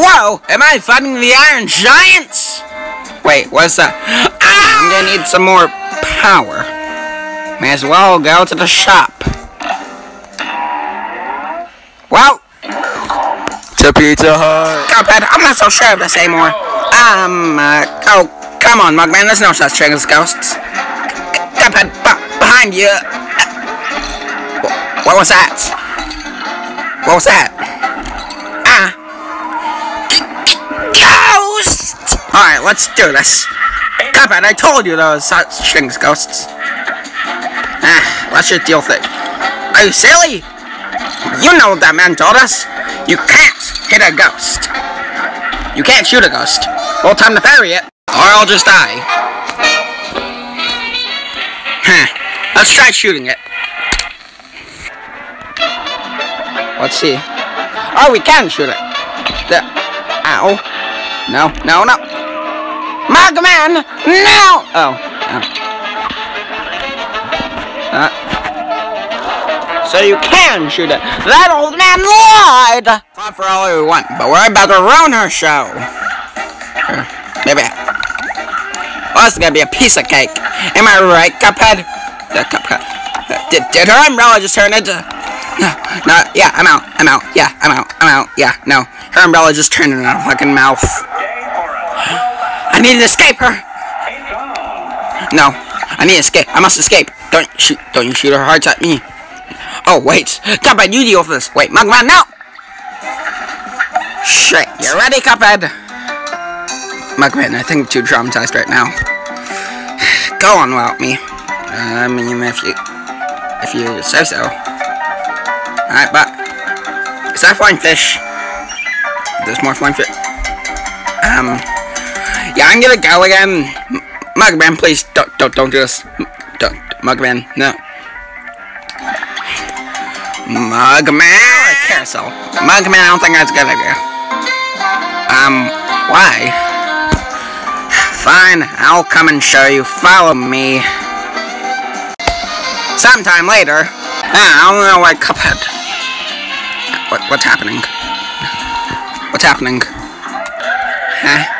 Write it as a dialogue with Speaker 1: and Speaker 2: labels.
Speaker 1: Whoa! Am I fighting the Iron Giants? Wait, what's that? Ah, I'm gonna need some more power. May as well go to the shop. Well,
Speaker 2: To Pizza Hut.
Speaker 1: Cuphead, I'm not so sure of this anymore. Um, uh, oh, come on, Mugman, there's no such thing as ghosts. Cuphead, behind you. What was that? What was that? Let's do this. Cuphead, I told you was such things, ghosts. Ah, let's just deal it. Are you silly? You know what that man told us. You can't hit a ghost. You can't shoot a ghost. Well, time to parry it, or I'll just die. Huh. Let's try shooting it. Let's see. Oh, we can shoot it. The, ow. No, no, no. Mugman! No! Oh. oh. Uh, so you can shoot it. That old man lied! Fought for all we want, but we're about to ruin her show. Sure. Maybe. Well, it's gonna be a piece of cake. Am I right, Cuphead? The Cuphead. Uh, Did, did her umbrella just turn into... No, no, yeah, I'm out. I'm out. Yeah, I'm out. I'm out. Yeah, no. Her umbrella just turned into a fucking mouth. I need to escape her. No, I need to escape. I must escape. Don't shoot. Don't you shoot her hearts at me. Oh, wait. Cuphead, you deal with this. Wait, Mugman, no! Shit. You ready, Cuphead? Mugman, I think I'm too traumatized right now. Go on without me. I mean, if you... If you say so. Alright, but... Is that flying fish? There's more flying fish. Um... Yeah, I'm gonna go again. Mugman, please, don't, don't, don't do this. Don't, Mugman, no. Mugman! Carousel. Mugman, I don't think that's a good idea. Um, why? Fine, I'll come and show you. Follow me. Sometime later. Ah, I don't know why Cuphead. What, what's happening? What's happening? Huh?